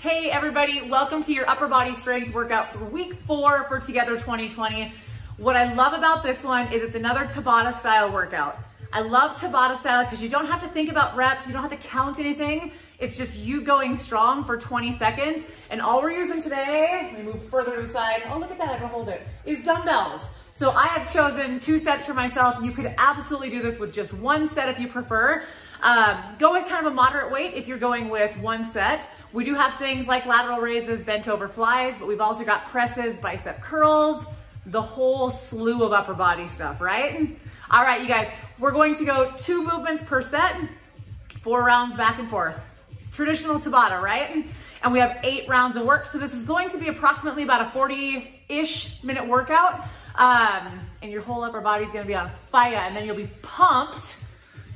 Hey everybody, welcome to your upper body strength workout for week four for Together 2020. What I love about this one is it's another Tabata style workout. I love Tabata style because you don't have to think about reps, you don't have to count anything. It's just you going strong for 20 seconds. And all we're using today, let me move further to the side. Oh, look at that, I can hold it, is dumbbells. So I have chosen two sets for myself. You could absolutely do this with just one set if you prefer. Um, go with kind of a moderate weight if you're going with one set. We do have things like lateral raises, bent over flies, but we've also got presses, bicep curls, the whole slew of upper body stuff, right? All right, you guys, we're going to go two movements per set, four rounds back and forth. Traditional Tabata, right? And we have eight rounds of work. So this is going to be approximately about a 40-ish minute workout. Um, and your whole upper body is gonna be on fire and then you'll be pumped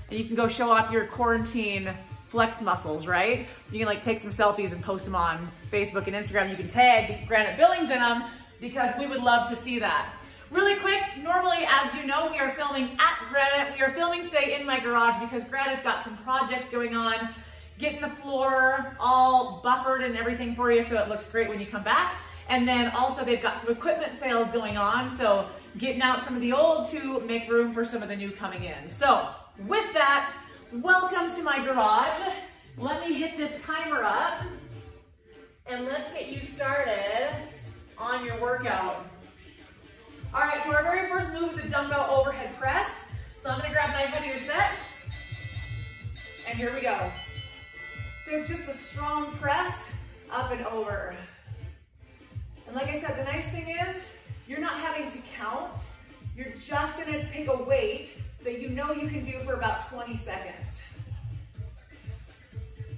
and you can go show off your quarantine flex muscles, right? You can like take some selfies and post them on Facebook and Instagram. You can tag Granite Billings in them because we would love to see that. Really quick, normally, as you know, we are filming at Granite. We are filming today in my garage because Granite's got some projects going on, getting the floor all buffered and everything for you so it looks great when you come back. And then also they've got some equipment sales going on. So getting out some of the old to make room for some of the new coming in. So with that, welcome to my garage. Let me hit this timer up and let's get you started on your workout. All right, so our very first move is a dumbbell overhead press. So I'm gonna grab my heavier set and here we go. So it's just a strong press up and over. And like I said, the nice thing is you're not having to count. You're just gonna pick a weight that you know you can do for about 20 seconds.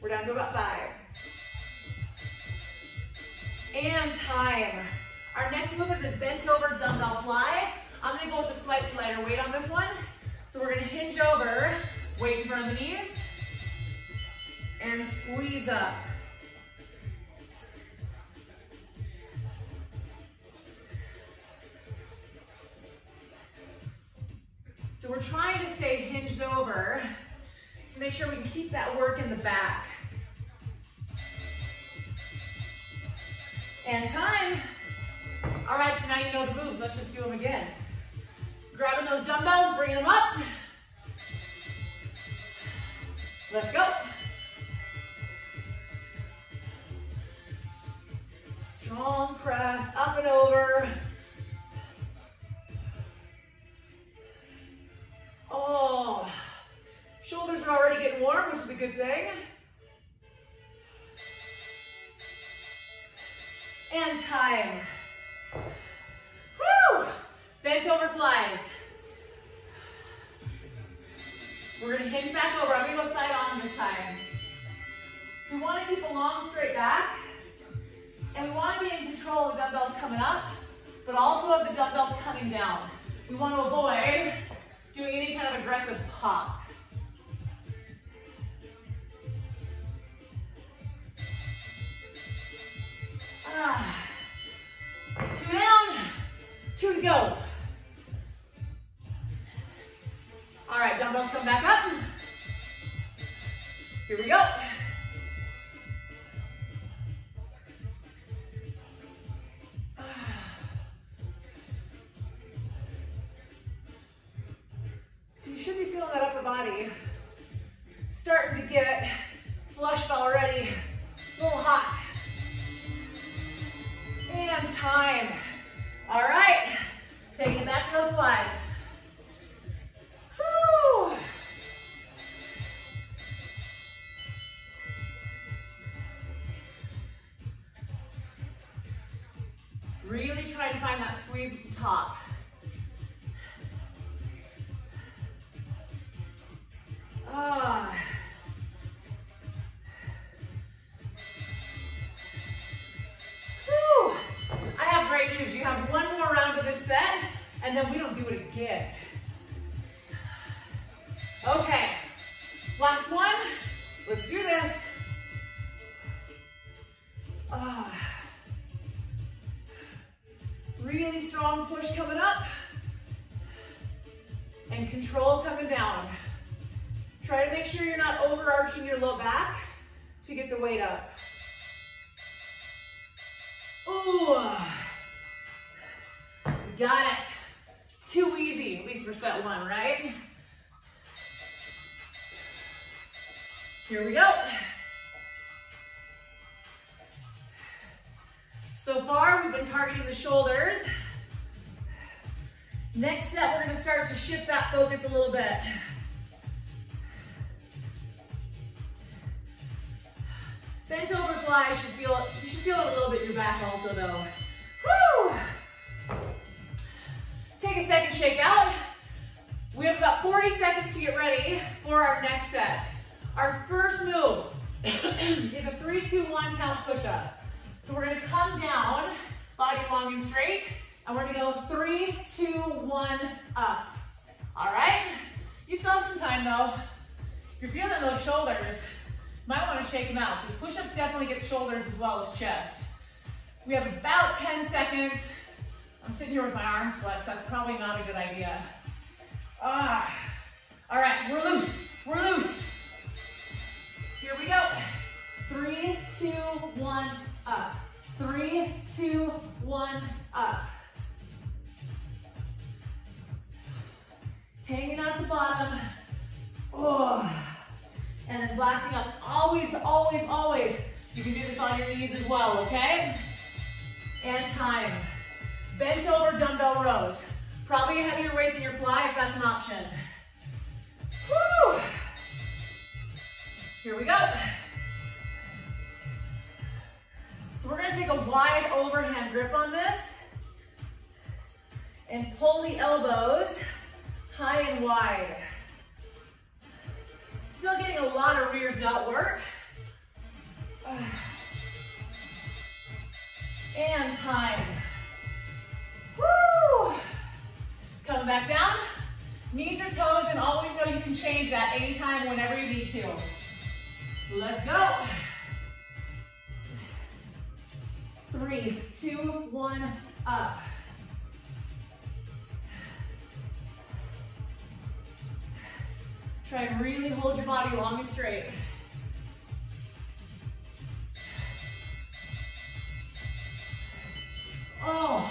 We're down to about five. And time. Our next move is a bent over dumbbell fly. I'm gonna go with a slightly lighter weight on this one. So we're gonna hinge over, weight in front of the knees, and squeeze up. We're trying to stay hinged over to make sure we can keep that work in the back. And time. All right, so now you know the moves. Let's just do them again. Grabbing those dumbbells, bringing them up. Let's go. Ah. Two down, two to go. All right, dumbbells come back up. Here we go. Push coming up and control coming down. Try to make sure you're not overarching your low back to get the weight up. Ooh. We got it. Too easy, at least for set one, right? Here we go. So far, we've been targeting the shoulders. Next step, we're gonna start to shift that focus a little bit. Bent over fly should feel, you should feel it a little bit in your back also though. Woo! Take a second, shake out. We have about 40 seconds to get ready for our next set. Our first move is a three, two, one count push-up. So we're gonna come down, body long and straight, and we're gonna go three, two, one, up. All right? You still have some time though. If you're feeling those shoulders, might wanna shake them out because push-ups definitely get shoulders as well as chest. We have about 10 seconds. I'm sitting here with my arms flexed. That's probably not a good idea. Ah. All right, we're loose. We're loose. Here we go. Three, two, one, up. Three, two, one, up. Hanging at the bottom. Oh. And then blasting up. Always, always, always. You can do this on your knees as well, okay? And time. Bent over dumbbell rows. Probably a heavier weight than your fly if that's an option. Here we go. So we're gonna take a wide overhand grip on this and pull the elbows high and wide. Still getting a lot of rear delt work. And time. Woo! Coming back down. Knees or toes, and always know you can change that anytime, whenever you need to. Let's go. Three, two, one, up. Try and really hold your body long and straight. Oh.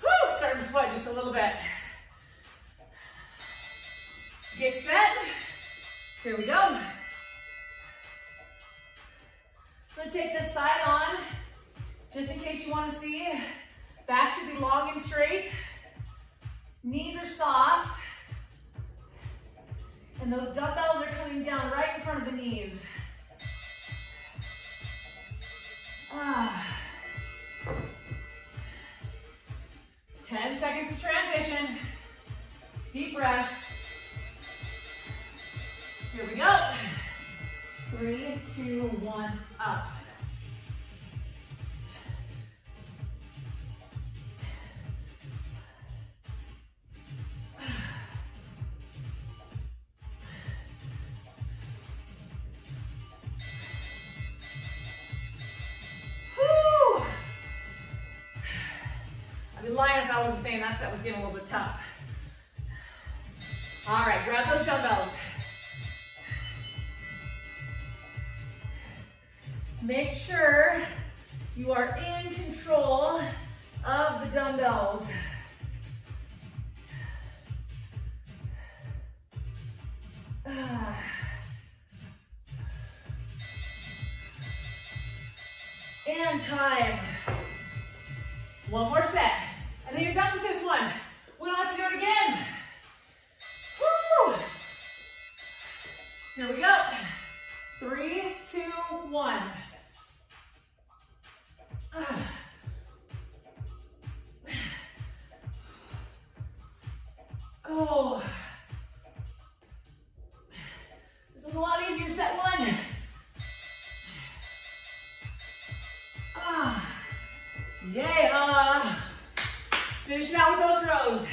Whew, starting to sweat just a little bit. Get set. Here we go. I'm gonna take this side on, just in case you wanna see. Back should be long and straight. Knees are soft. And those dumbbells are coming down right in front of the knees. Ah. 10 seconds to transition. Deep breath. Here we go. Three, two, one, up. That was getting a little bit tough. Oh. This was a lot easier set one. Ah. Yay. Yeah. Finish it out with those rows.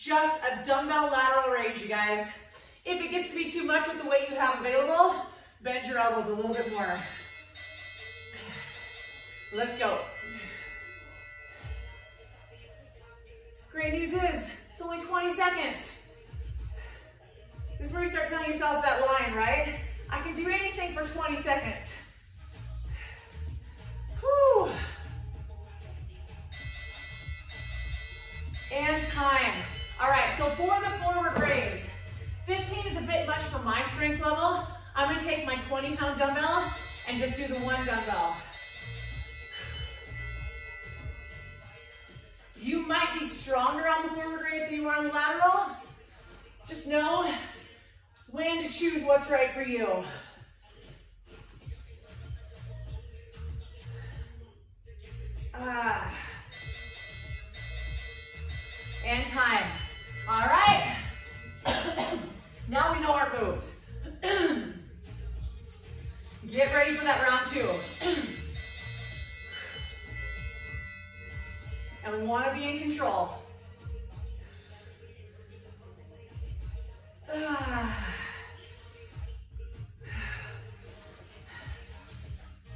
Just a dumbbell lateral raise, you guys. If it gets to be too much with the weight you have available, bend your elbows a little bit more. Let's go. Great news is, it's only 20 seconds. This is where you start telling yourself that line, right? I can do anything for 20 seconds. Whew. And time. All right, so for the forward raise, 15 is a bit much for my strength level. I'm gonna take my 20 pound dumbbell and just do the one dumbbell. You might be stronger on the forward raise than you are on the lateral. Just know when to choose what's right for you. Ah. And time. All right. now we know our moves. Get ready for that round two. and we want to be in control.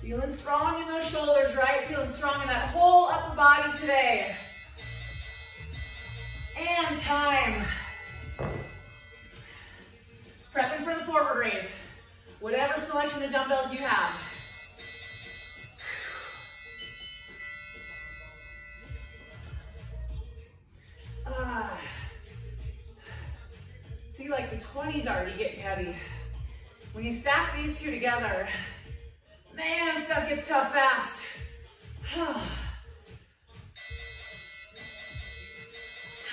Feeling strong in those shoulders, right? Feeling strong in that whole upper body today. And time. Prepping for the forward raise. Whatever selection of dumbbells you have. Ah. See, like the 20s already getting heavy. When you stack these two together, man, stuff gets tough fast.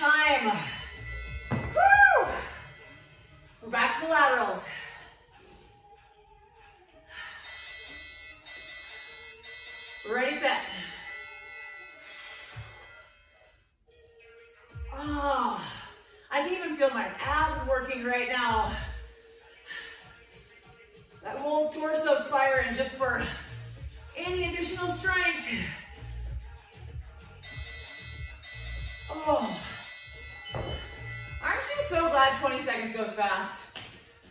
Time. Woo! We're back to the laterals. Ready, set. Oh, I can even feel my abs working right now. That whole torso's firing just for any additional strength. Oh. So glad 20 seconds goes fast?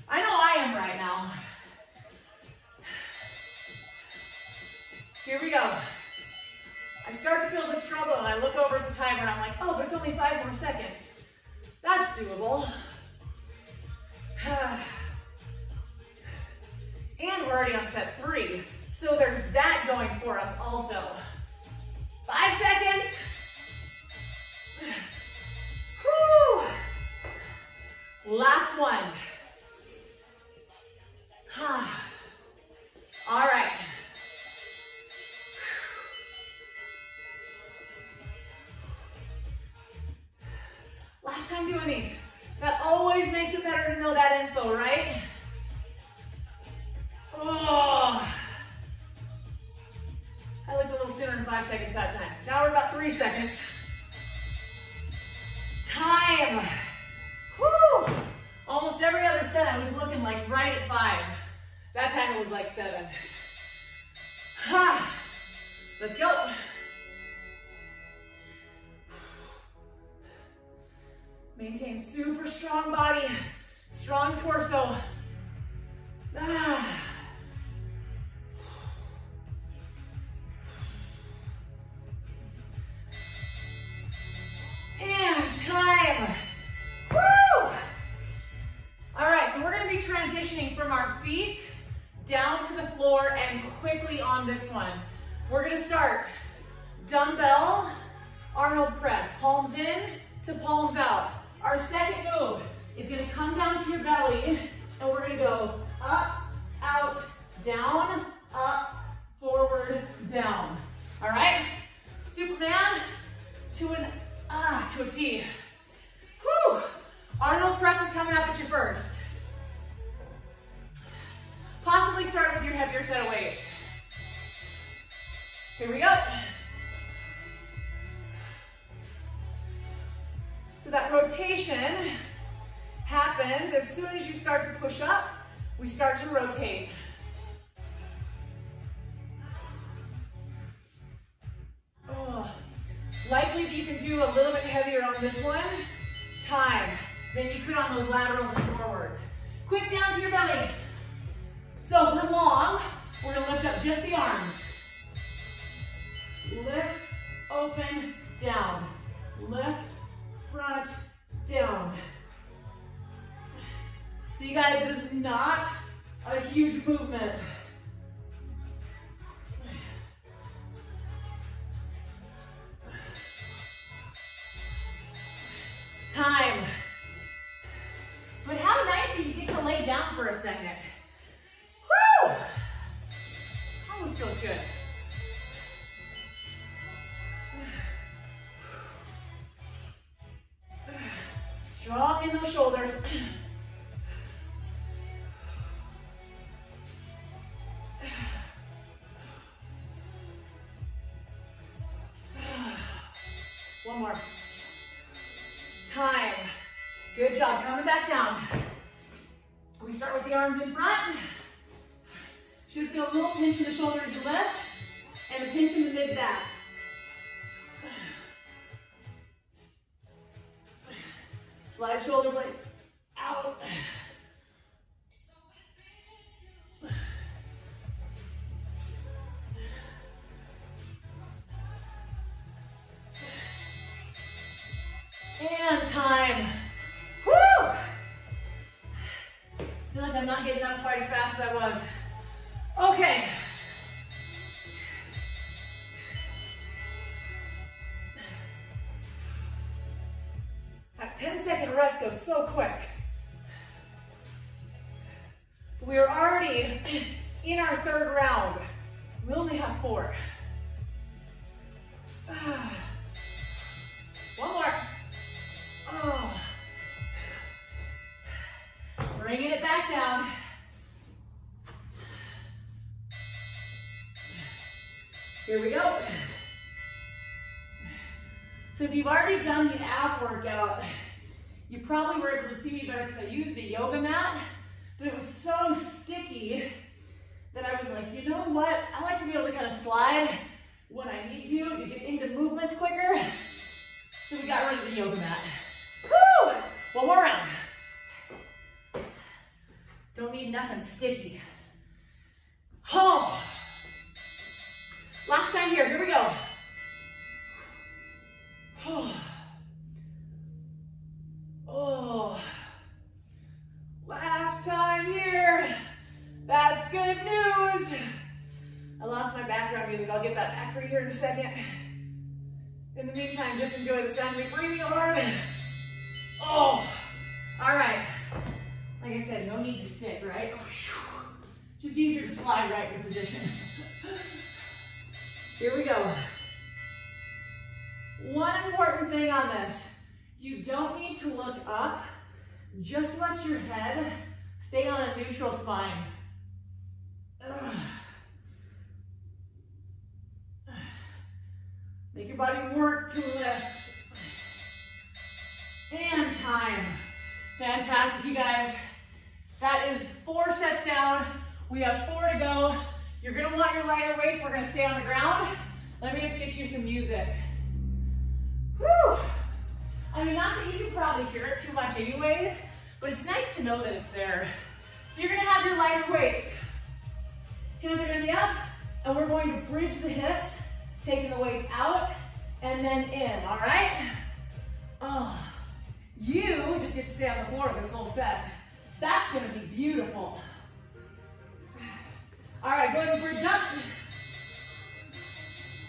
I know I am right now. Here we go. I start to feel the struggle and I look over at the timer and I'm like, oh, but it's only five more seconds. That's doable. and we're already on set three. So there's that going for us also. Five seconds. Last one. All right. Last time doing these. That always makes it better to know that info, right? Oh. I looked a little sooner than five seconds that time. Now we're about three seconds. Time. I was looking like right at five. That time it was like seven. Ha. Let's go. Maintain super strong body, strong torso. Ah. That rotation happens as soon as you start to push up, we start to rotate. Oh. Likely you can do a little bit heavier on this one. Time. Than you could on those laterals and forwards. Quick down to your belly. So we're long. We're gonna lift up just the arms. Lift, open, down. Lift, down. So you guys, this is not a huge movement. Time. But how nice that you get to lay down for a second. Woo! Almost feels good. Strong in those shoulders. One more. Time. Good job, coming back down. We start with the arms in front. Should feel a little pinch in the shoulders you and a pinch in the mid back. Slide shoulder blades so quick. We are already in our third round. We only have four. One more. Oh. Bringing it back down. Here we go. So if you've already done the ab workout, you probably were able to see me better because I used a yoga mat, but it was so sticky that I was like, you know what? I like to be able to kind of slide when I need to to get into movements quicker. So we got rid of the yoga mat. Woo! One more round. Don't need nothing sticky. Oh. Last time here, here we go. Oh. Oh. Last time here. That's good news. I lost my background music. I'll get that back for you here in a second. In the meantime, just enjoy the me breathing hard. Oh, all right. Like I said, no need to stick, right? Oh, just easier to slide right in position. Here we go. One important thing on this, you don't need to look up. Just let your head stay on a neutral spine. Make your body work to lift. And time. Fantastic, you guys. That is four sets down. We have four to go. You're gonna want your lighter weights. We're gonna stay on the ground. Let me just get you some music. Whew. I mean, not that you can probably hear it too much anyways, but it's nice to know that it's there. So you're gonna have your lighter weights. Hands are gonna be up, and we're going to bridge the hips, taking the weights out and then in, all right? Oh, you just get to stay on the floor this whole set. That's gonna be beautiful. All right, go ahead and bridge up.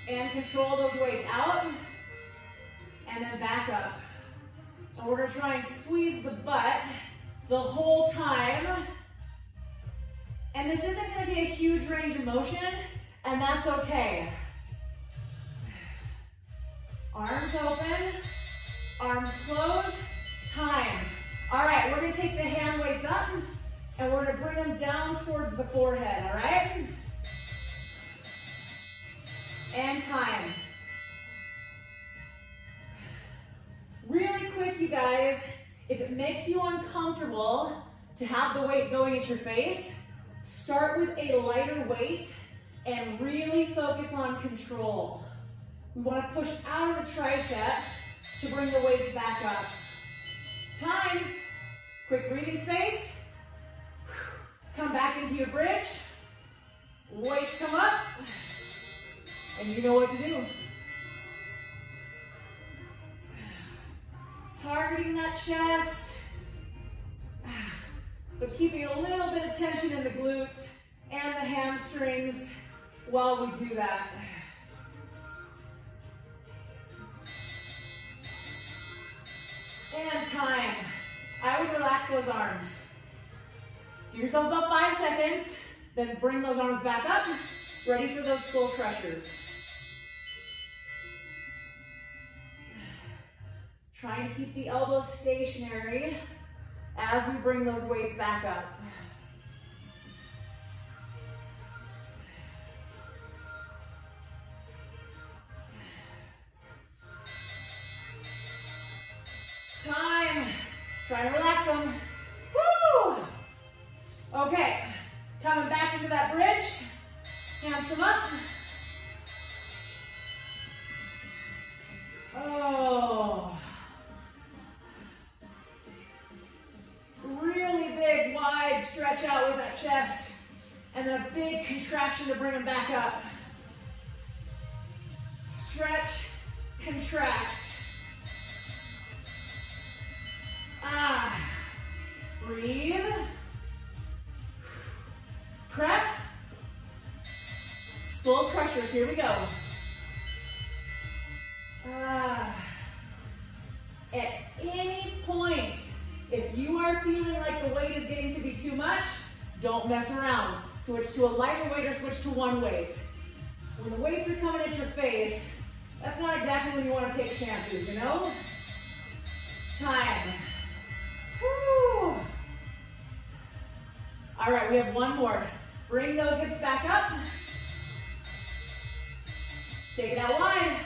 And control those weights out. And then back up. And we're gonna try and squeeze the butt the whole time. And this isn't gonna be a huge range of motion, and that's okay. Arms open, arms closed, time. All right, we're gonna take the hand weights up and we're gonna bring them down towards the forehead, all right? And time. Guys, if it makes you uncomfortable to have the weight going at your face, start with a lighter weight and really focus on control. We wanna push out of the triceps to bring the weights back up. Time. Quick breathing space. Come back into your bridge. Weights come up. And you know what to do. Targeting that chest. Ah, but keeping a little bit of tension in the glutes and the hamstrings while we do that. And time. I would relax those arms. Give yourself about five seconds, then bring those arms back up, ready for those skull crushers. Trying to keep the elbows stationary as we bring those weights back up. Here we go. Ah. At any point, if you are feeling like the weight is getting to be too much, don't mess around. Switch to a lighter weight or switch to one weight. When the weights are coming at your face, that's not exactly when you want to take chances, you know? Time. All right, we have one more. Bring those hips back up. Take it out wide.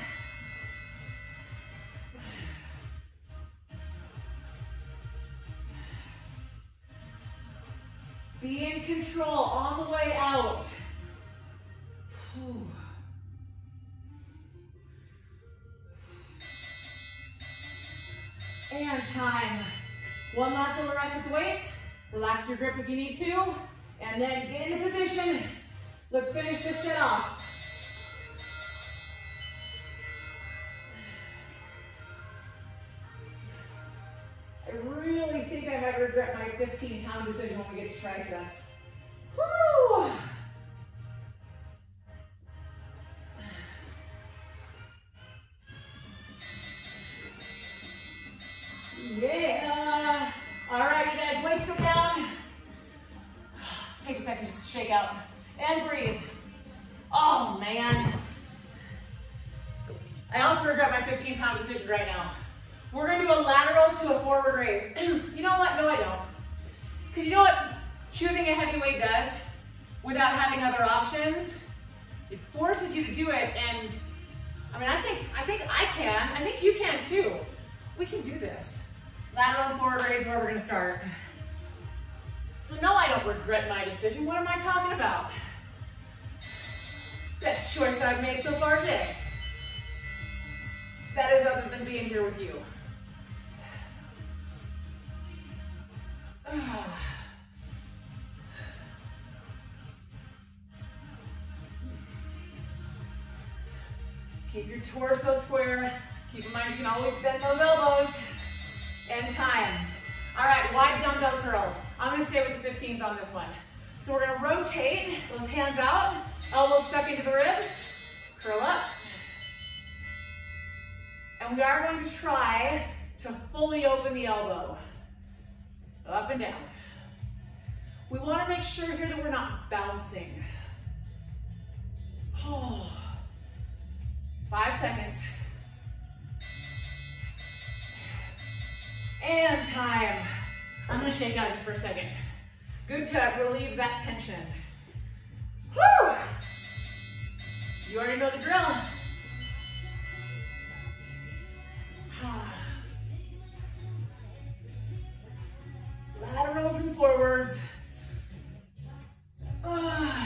Be in control on the way out. And time. One last little rest with the weights. Relax your grip if you need to. And then get into position. Let's finish this set off. Regret my 15 pound decision when we get to triceps. Woo! Yeah. All right, you guys, weights go down. Take a second just to shake out and breathe. Oh, man. I also regret my 15 pound decision right now. We're gonna do a lateral to a forward raise. you know what? No, I don't. Because you know what choosing a heavy weight does without having other options? It forces you to do it and I mean, I think, I think I can. I think you can too. We can do this. Lateral forward raise is where we're gonna start. So no, I don't regret my decision. What am I talking about? Best choice I've made so far today. That is other than being here with you. Keep your torso square. Keep in mind you can always bend those elbows. And time. All right, wide dumbbell curls. I'm gonna stay with the 15s on this one. So we're gonna rotate those hands out, elbows stuck into the ribs, curl up. And we are going to try to fully open the elbow. Up and down. We wanna make sure here that we're not bouncing. Oh. Five seconds. And time. I'm gonna shake out just for a second. Good to relieve that tension. Woo! You already know the drill. Ah. Laterals and forwards.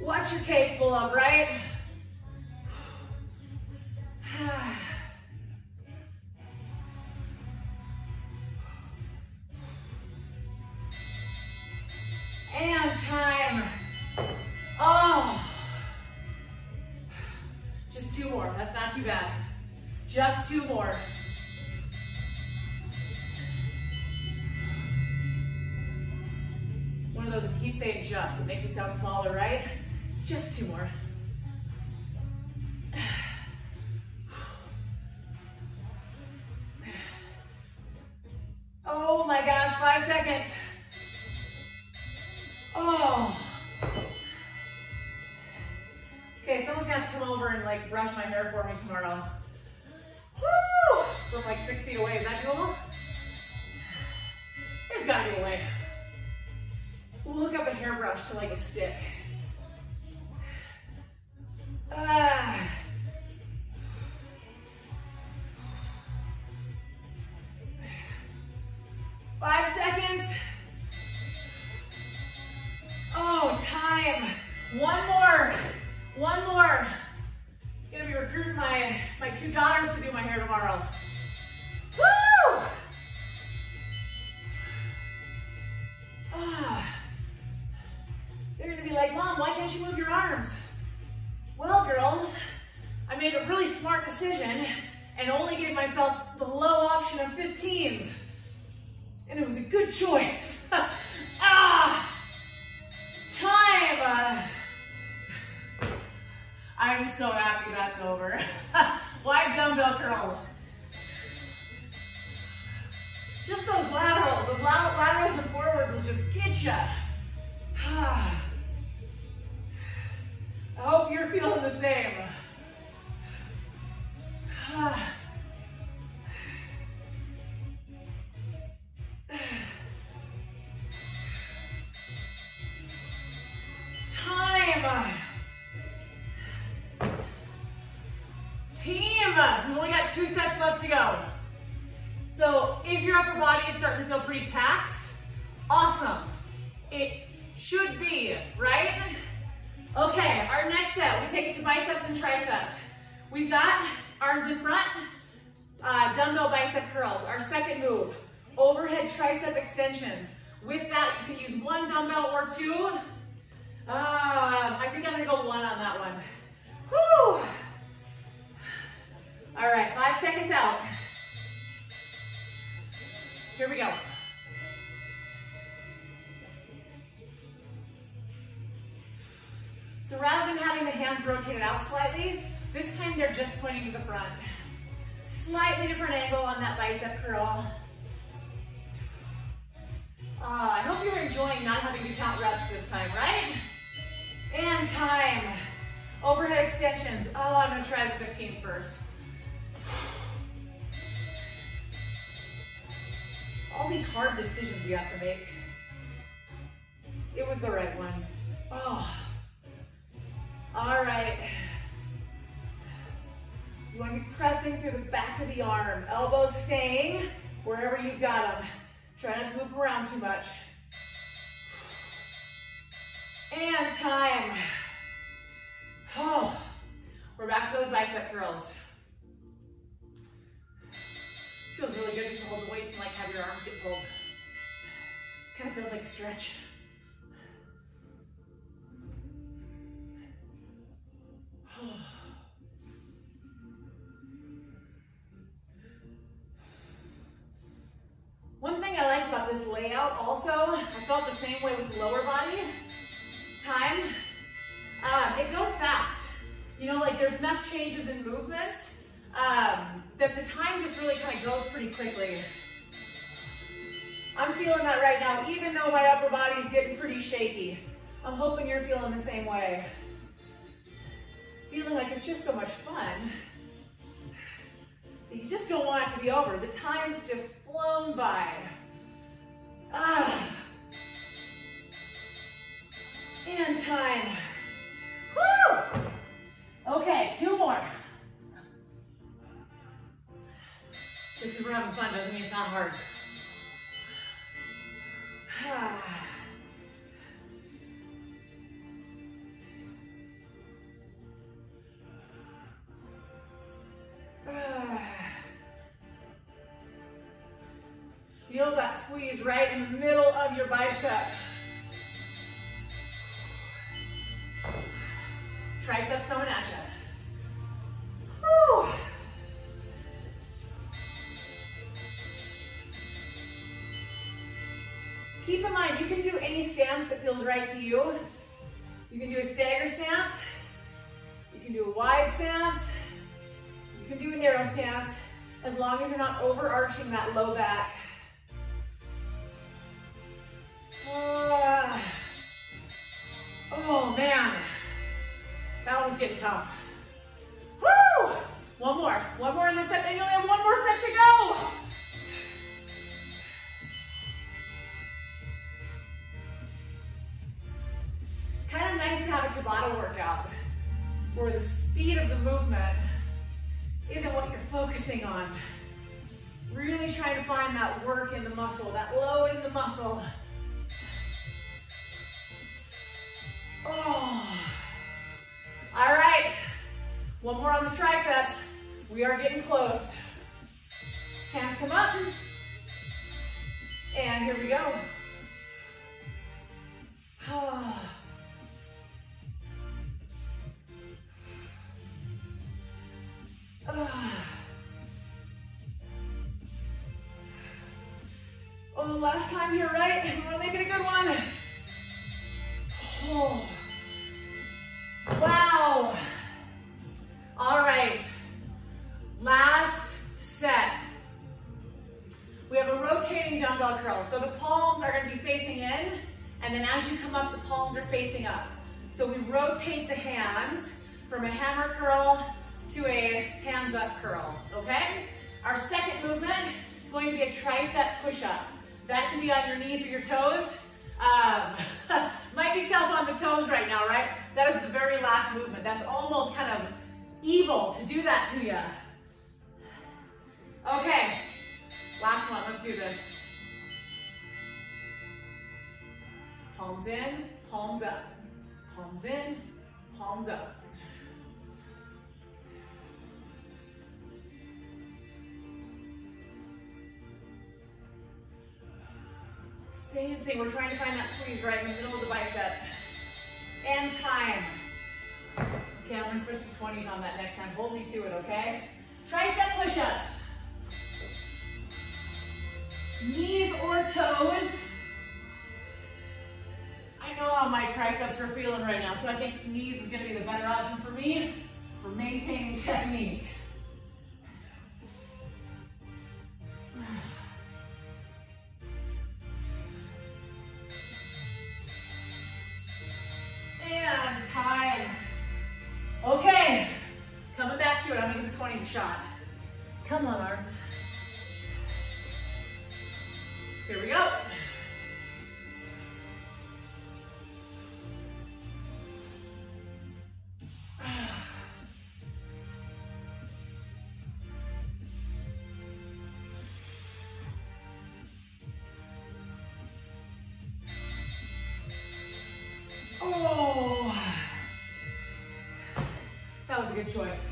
what you're capable of, right? and time. Oh. Just two more, that's not too bad. Just two more. One of those, if you keep saying just, it makes it sound smaller, right? Just two more. Time. One more. One more. Gonna be recruiting my, my two daughters to do my hair tomorrow. Woo! Ah. They're gonna be like, Mom, why can't you move your arms? Well, girls, I made a really smart decision and only gave myself the low option of 15s. And it was a good choice. I'm so happy that's over. Wide dumbbell curls. Just those laterals, those laterals and forwards will just get you. I hope you're feeling the same. Time. Two sets left to go. So if your upper body is starting to feel pretty taxed, awesome. It should be, right? Okay, our next set, we take it to biceps and triceps. We've got arms in front, uh, dumbbell bicep curls. Our second move, overhead tricep extensions. With that, you can use one dumbbell or two. Um, I think I'm gonna go one on that one. Whew. All right, five seconds out. Here we go. So rather than having the hands rotated out slightly, this time they're just pointing to the front. Slightly different angle on that bicep curl. Uh, I hope you're enjoying not having to count reps this time, right? And time. Overhead extensions. Oh, I'm gonna try the 15s first. All these hard decisions we have to make. It was the right one. Oh. All right. You want to be pressing through the back of the arm. Elbows staying wherever you've got them. Try not to move around too much. And time. Oh, we're back to those bicep curls. Feels really good just to hold the weights and like have your arms get pulled. Kind of feels like a stretch. One thing I like about this layout also, I felt the same way with lower body. Time. Um, it goes fast. You know, like there's enough changes in movements um, that the time just really kind of goes pretty quickly. I'm feeling that right now, even though my upper body's getting pretty shaky. I'm hoping you're feeling the same way. Feeling like it's just so much fun. You just don't want it to be over. The time's just flown by. Ah. And time. Not hard. Feel that squeeze right in the middle of your bicep. Where the speed of the movement isn't what you're focusing on. Really trying to find that work in the muscle, that load in the muscle. Oh. All right, one more on the triceps. We are getting close. Hands come up. And here we go. Oh, to a hands up curl, okay? Our second movement is going to be a tricep push-up. That can be on your knees or your toes. Um, might be tough on the toes right now, right? That is the very last movement. That's almost kind of evil to do that to you. Okay, last one, let's do this. Palms in, palms up. Palms in, palms up. Same thing, we're trying to find that squeeze right in the middle of the bicep. And time. Okay, I'm gonna switch to 20s on that next time. Hold me to it, okay? Tricep push-ups. Knees or toes. I know how my triceps are feeling right now, so I think knees is gonna be the better option for me for maintaining technique. Come on, arms. Here we go. Oh, that was a good choice.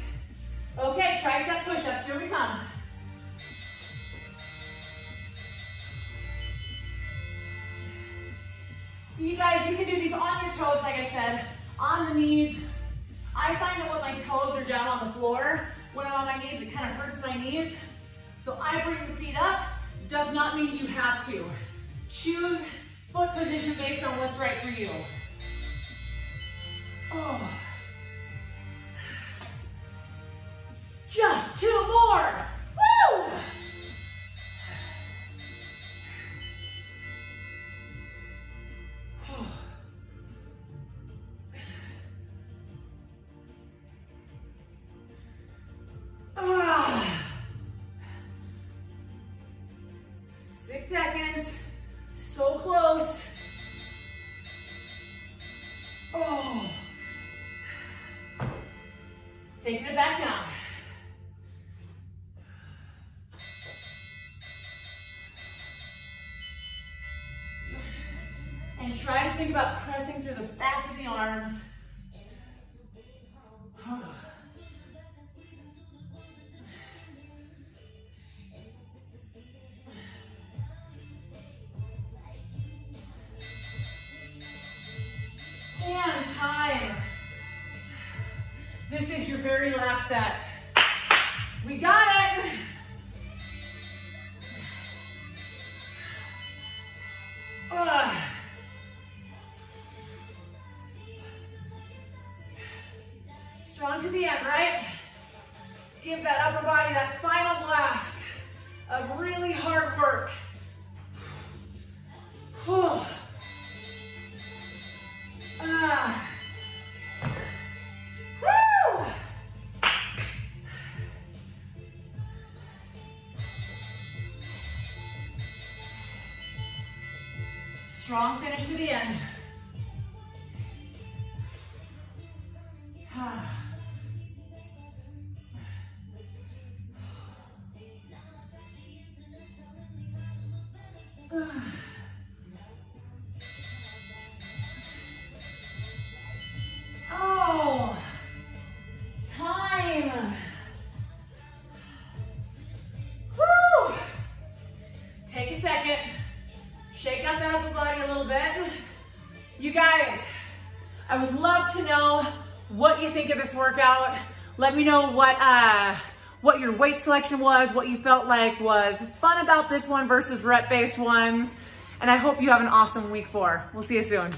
Very last set. We got it. Ugh. Strong to the end, right? Give that upper body that final blast of really hard work. Whew. Ah. Strong finish to the end. Workout. Let me know what uh, what your weight selection was, what you felt like was fun about this one versus rep-based ones. And I hope you have an awesome week four. We'll see you soon.